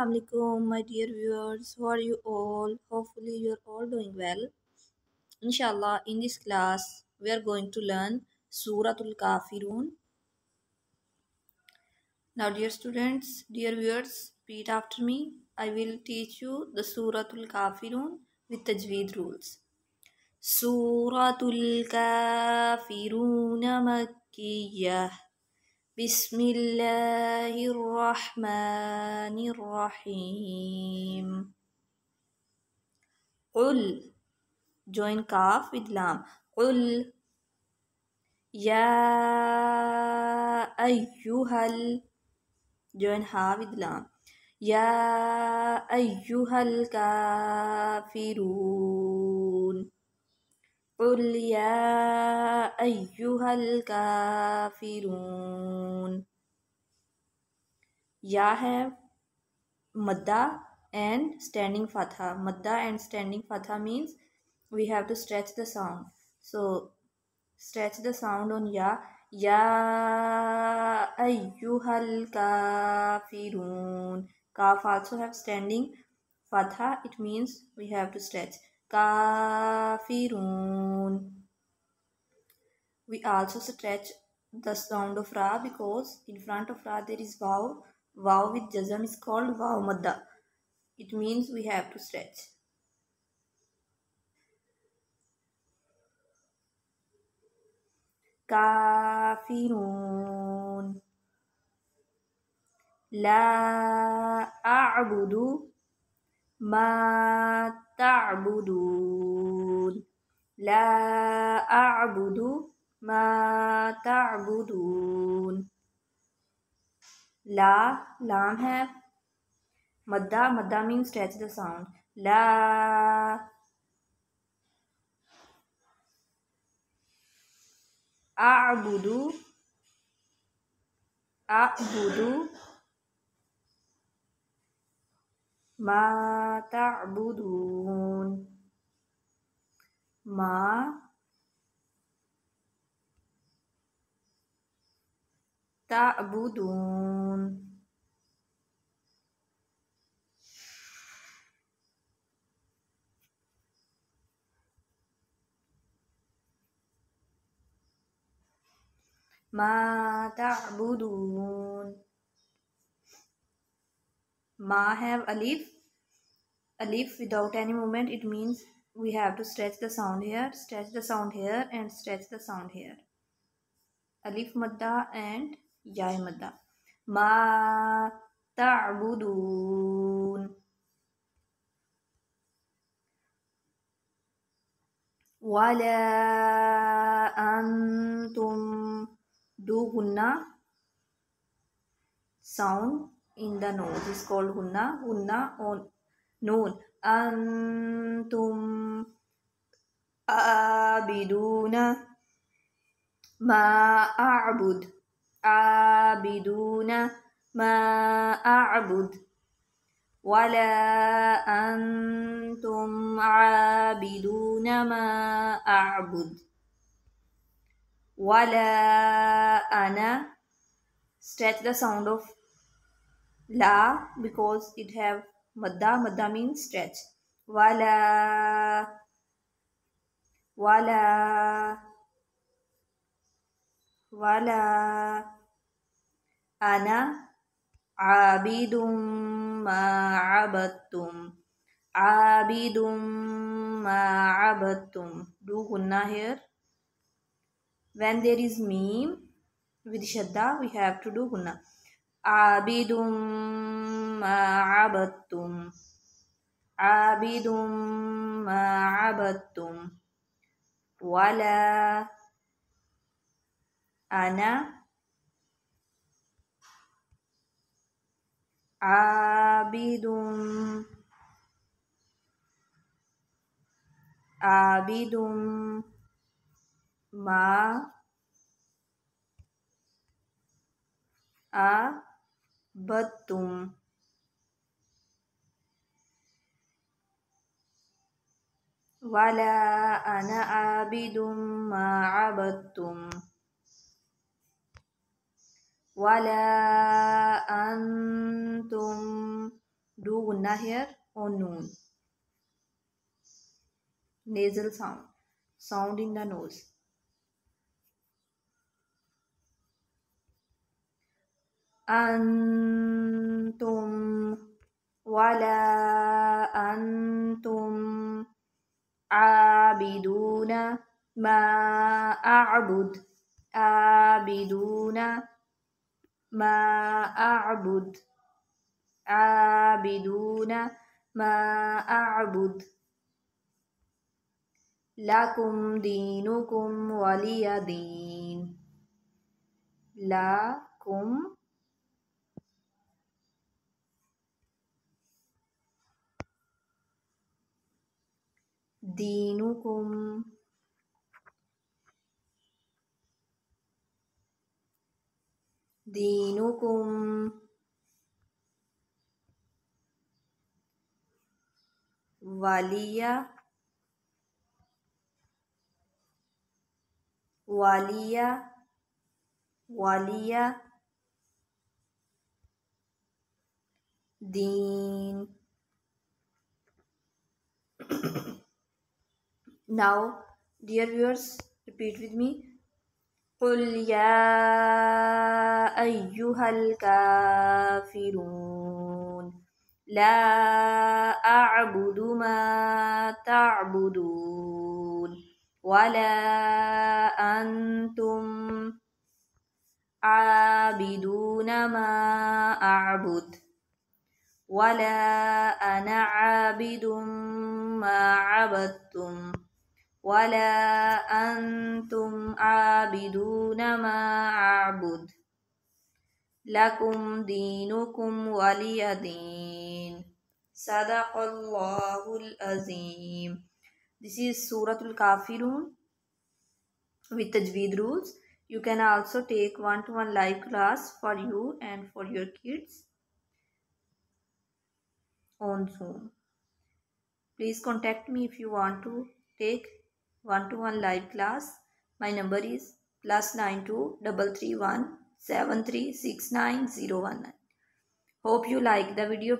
Assalamualaikum, my dear viewers. How are you all? Hopefully, you are all doing well. Inshallah, in this class, we are going to learn Suratul Kafirun. Now, dear students, dear viewers, repeat after me. I will teach you the Suratul Kafirun with Tajweed rules. Suratul Kafirun Makkiyah. بسم الله الرحمن الرحيم. قل. Join kaf with lam. قل. يا أيها ال. Join ha with يا أيها الكافرون. قل يا أيها الكافرون Ya have madda and standing fatha. Madda and standing fatha means we have to stretch the sound. So stretch the sound on ya. Ya ayyuhal kafirun. Kaf also have standing fatha. It means we have to stretch. Kafirun. We also stretch the sound of Ra because in front of Ra there is Vav. Vav with Jazam is called Vav Madda. It means we have to stretch. Kafirun. La a'budu ma تعبدون. لا أعبد ما تعبدون. ला लाम है मद्दा मद्दा mean stretch the sound ला आबुदू आबुदू Ma ta'budun. Ma تعبدون ما تعبدون ma have alif alif without any movement it means we have to stretch the sound here stretch the sound here and stretch the sound here alif madda and ya madda ma ta'budun wala antum do sound in the nose is called gunna gunna on noon antum abiduna ma a'bud عابدون ما أعبد ولا أنتم عابدون ما أعبد ولا أنا stretch the sound of La because it have madda. Madda means stretch. Wala. Wala. Wala. Ana abidum ma abattum. Abidum ma abattum. Do gunna here. When there is meme with shadda, we have to do gunna. عابد ما عبدتم عابد ما عبدتم ولا أنا عابد عابد ما عبدتم ولا أنا عابد ما عبدتم ولا أنتم here on noon. Nasal sound. Sound in the nose. أنتم ولا أنتم عابدون ما أعبد عابدون ما أعبد عابدون ما أعبد. لكم دينكم ولي دين. لكم दीनुकुम। दीनुकुम। वालिया। वालिया। वालिया। दीन। Now dear viewers repeat with me. قل يا أيها الكافرون لا أعبد ما تعبدون ولا أنتم عابدون ما أعبد ولا أنا عابد ما عبدتم. ولا أنتم عابدون ما أعبد لكم دينكم ولي دين صدق الله العظيم This is Surah Al-Kafirun with Tajweed rules. You can also take one-to-one -one live class for you and for your kids on Zoom. Please contact me if you want to take one-to-one live class. My number is plus nine two double three one seven three six nine zero one nine. Hope you like the video.